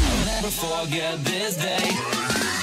I'll never forget this day.